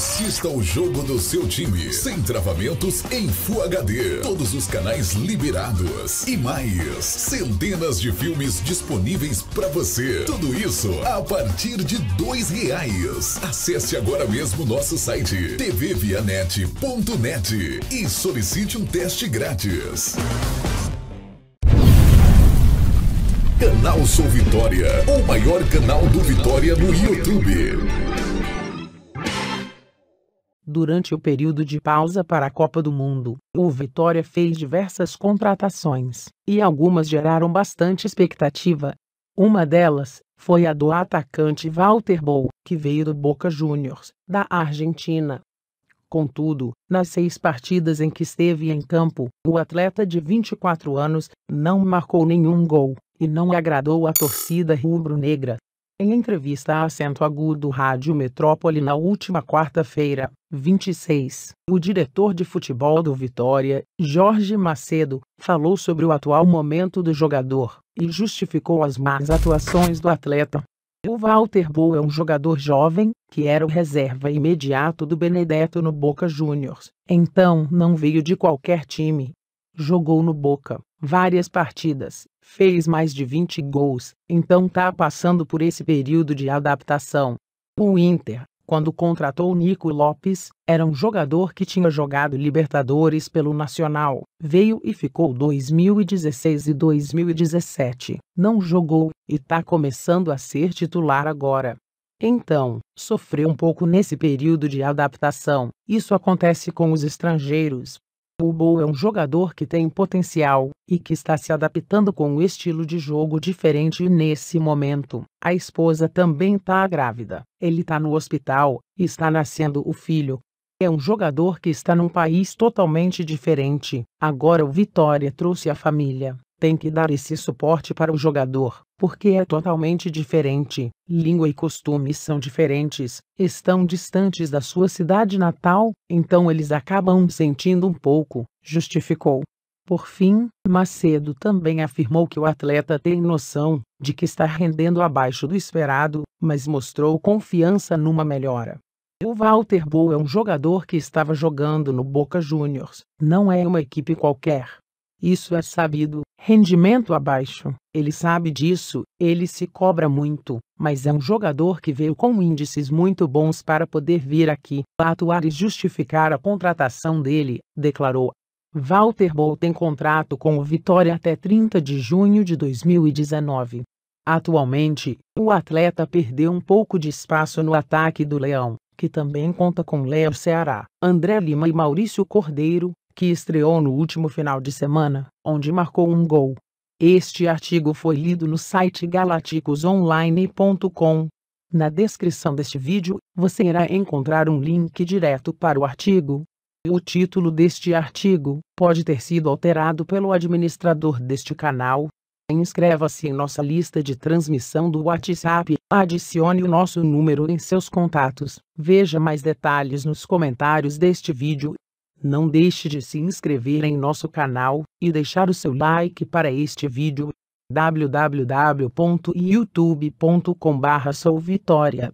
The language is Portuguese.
Assista o jogo do seu time sem travamentos em Full HD. Todos os canais liberados e mais centenas de filmes disponíveis para você. Tudo isso a partir de dois reais. Acesse agora mesmo nosso site tvvianet.net e solicite um teste grátis. Canal Sou Vitória, o maior canal do Vitória no YouTube. Durante o período de pausa para a Copa do Mundo, o Vitória fez diversas contratações, e algumas geraram bastante expectativa. Uma delas foi a do atacante Walter Bou, que veio do Boca Juniors, da Argentina. Contudo, nas seis partidas em que esteve em campo, o atleta de 24 anos não marcou nenhum gol e não agradou a torcida rubro-negra. Em entrevista a Acento Agudo Rádio Metrópole na última quarta-feira, 26, o diretor de futebol do Vitória, Jorge Macedo, falou sobre o atual momento do jogador e justificou as más atuações do atleta. O Walter Boa é um jogador jovem, que era o reserva imediato do Benedetto no Boca Juniors, então não veio de qualquer time. Jogou no Boca, várias partidas, fez mais de 20 gols, então tá passando por esse período de adaptação. O Inter, quando contratou Nico Lopes, era um jogador que tinha jogado Libertadores pelo Nacional, veio e ficou 2016 e 2017, não jogou e tá começando a ser titular agora. Então, sofreu um pouco nesse período de adaptação. Isso acontece com os estrangeiros, o Bo é um jogador que tem potencial e que está se adaptando com um estilo de jogo diferente nesse momento. A esposa também está grávida. Ele está no hospital e está nascendo o filho. É um jogador que está num país totalmente diferente. Agora o Vitória trouxe a família tem que dar esse suporte para o jogador, porque é totalmente diferente. Língua e costumes são diferentes, estão distantes da sua cidade natal, então eles acabam sentindo um pouco, justificou. Por fim, Macedo também afirmou que o atleta tem noção de que está rendendo abaixo do esperado, mas mostrou confiança numa melhora. O Walter Boa é um jogador que estava jogando no Boca Juniors, não é uma equipe qualquer. Isso é sabido, rendimento abaixo. Ele sabe disso, ele se cobra muito, mas é um jogador que veio com índices muito bons para poder vir aqui, atuar e justificar a contratação dele, declarou. Walter Bol tem contrato com o Vitória até 30 de junho de 2019. Atualmente, o atleta perdeu um pouco de espaço no ataque do Leão, que também conta com Léo Ceará, André Lima e Maurício Cordeiro, que estreou no último final de semana, onde marcou um gol. Este artigo foi lido no site galaticosonline.com. Na descrição deste vídeo, você irá encontrar um link direto para o artigo. O título deste artigo pode ter sido alterado pelo administrador deste canal. Inscreva-se em nossa lista de transmissão do WhatsApp, adicione o nosso número em seus contatos. Veja mais detalhes nos comentários deste vídeo não deixe de se inscrever em nosso canal e deixar o seu like para este vídeo. www.youtube.com/souvitória